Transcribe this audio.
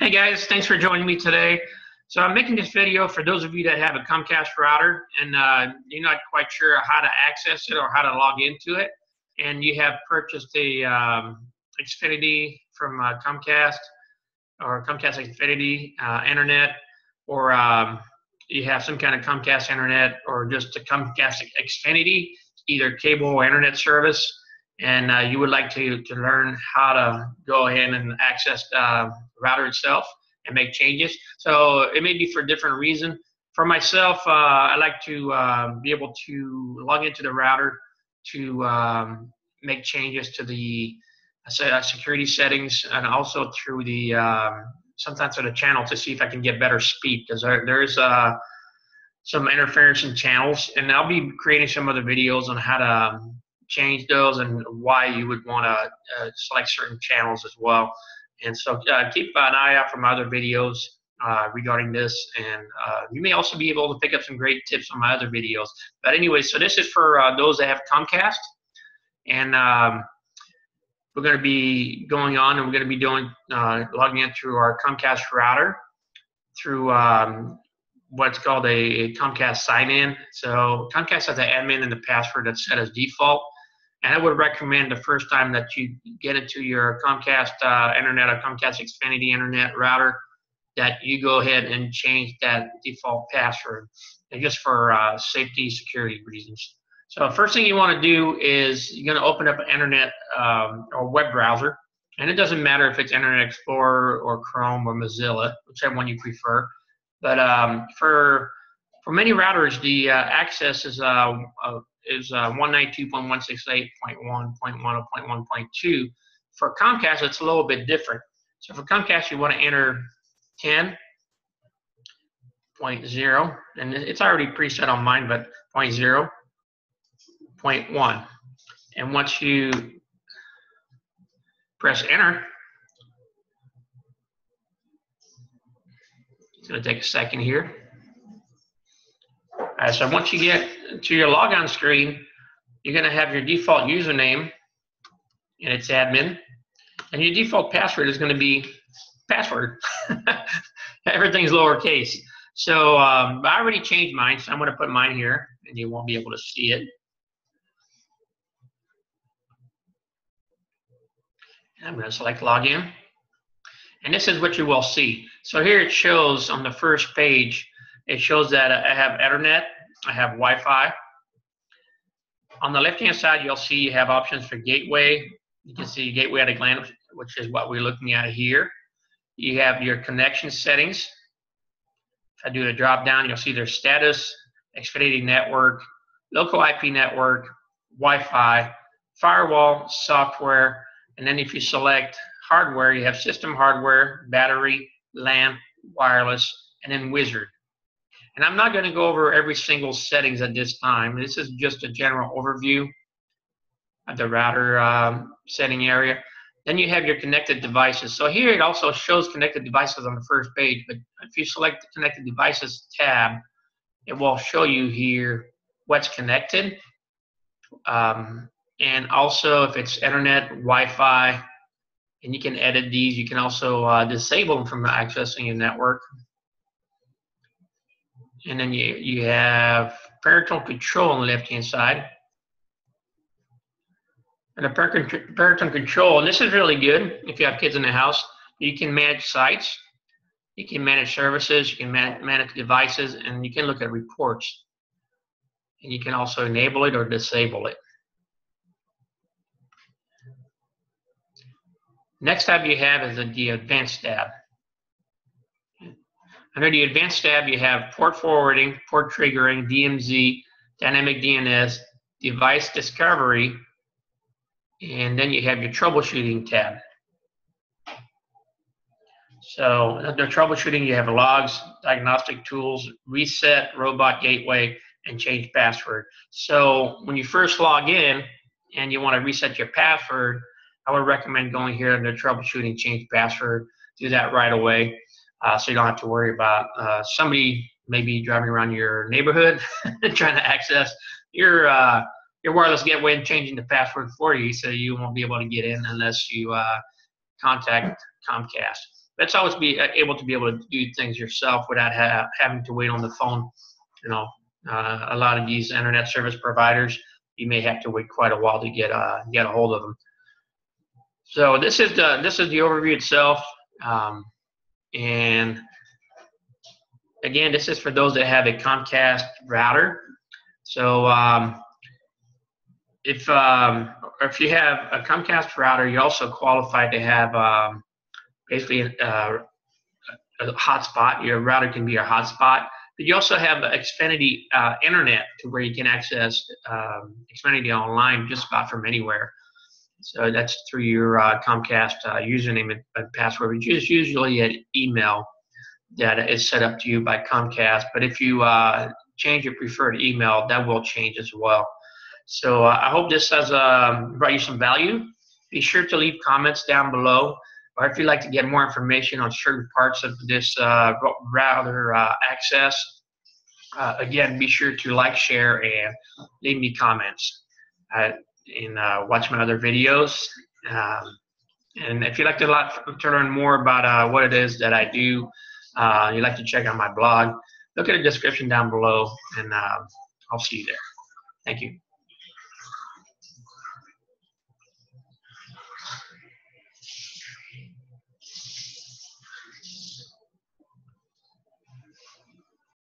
Hey guys, thanks for joining me today. So I'm making this video for those of you that have a Comcast router and uh, you're not quite sure how to access it or how to log into it, and you have purchased the um, Xfinity from uh, Comcast or Comcast Xfinity uh, Internet, or um, you have some kind of Comcast Internet or just a Comcast Xfinity, either cable or internet service, and uh, you would like to, to learn how to go ahead and access uh, the router itself and make changes. So it may be for a different reason. For myself, uh, I like to uh, be able to log into the router to um, make changes to the uh, security settings and also through the um, sometimes to the channel to see if I can get better speed because there, there's uh, some interference in channels and I'll be creating some other videos on how to um, change those and why you would want to uh, select certain channels as well. And so uh, keep an eye out for my other videos uh, regarding this. And uh, you may also be able to pick up some great tips from my other videos. But anyway, so this is for uh, those that have Comcast. And um, we're going to be going on and we're going to be doing uh, logging in through our Comcast router through um, what's called a, a Comcast sign-in. So Comcast has an admin and the password that's set as default. And I would recommend the first time that you get into your Comcast uh, internet or Comcast Xfinity internet router that you go ahead and change that default password and just for uh, safety security reasons. So first thing you want to do is you're going to open up an internet um, or web browser. And it doesn't matter if it's Internet Explorer or Chrome or Mozilla, whichever one you prefer. But um, for for many routers, the uh, access is uh, uh, is uh, 192.168.1.1.1.2. For Comcast, it's a little bit different. So for Comcast, you want to enter 10.0, and it's already preset on mine, but 0.0, 0.1. And once you press enter, it's going to take a second here. Right, so once you get to your logon screen, you're going to have your default username, and it's admin, and your default password is going to be password. Everything's lowercase. So um, I already changed mine, so I'm going to put mine here, and you won't be able to see it. I'm going to select login. And this is what you will see. So here it shows on the first page it shows that I have Ethernet, I have Wi-Fi. On the left-hand side, you'll see you have options for gateway. You can see gateway at a glance, which is what we're looking at here. You have your connection settings. If I do the drop down, you'll see their status, Xfinity network, local IP network, Wi-Fi, firewall, software, and then if you select hardware, you have system hardware, battery, LAN, wireless, and then wizard. And I'm not going to go over every single settings at this time. This is just a general overview of the router um, setting area. Then you have your connected devices. So here it also shows connected devices on the first page, but if you select the connected devices tab, it will show you here what's connected. Um, and also if it's internet, Wi-Fi, and you can edit these. You can also uh, disable them from accessing your network and then you, you have parental control on the left-hand side. And the parental control, and this is really good if you have kids in the house. You can manage sites, you can manage services, you can man manage devices, and you can look at reports. And you can also enable it or disable it. Next tab you have is the Advanced tab. Under the advanced tab, you have port forwarding, port triggering, DMZ, dynamic DNS, device discovery, and then you have your troubleshooting tab. So under troubleshooting, you have logs, diagnostic tools, reset, robot gateway, and change password. So when you first log in and you want to reset your password, I would recommend going here under troubleshooting, change password, do that right away uh, so you don't have to worry about uh, somebody maybe driving around your neighborhood trying to access your uh, your wireless gateway and changing the password for you, so you won't be able to get in unless you uh, contact Comcast. let's always be uh, able to be able to do things yourself without ha- having to wait on the phone. You know, uh, a lot of these internet service providers, you may have to wait quite a while to get get a hold of them. So this is the this is the overview itself, um, and again, this is for those that have a Comcast router. So um, if um, if you have a Comcast router, you're also qualified to have um, basically a, uh, a hotspot. Your router can be your hotspot, but you also have Xfinity uh, Internet to where you can access um, Xfinity online just about from anywhere. So that's through your uh, Comcast uh, username and password, which is usually an email that is set up to you by Comcast. But if you uh, change your preferred email, that will change as well. So uh, I hope this has um, brought you some value. Be sure to leave comments down below. Or if you'd like to get more information on certain parts of this uh, router uh, access, uh, again, be sure to like, share, and leave me comments. And uh, watch my other videos. Um, and if you'd like to, to learn more about uh, what it is that I do, uh, you'd like to check out my blog, look at the description down below, and uh, I'll see you there. Thank you.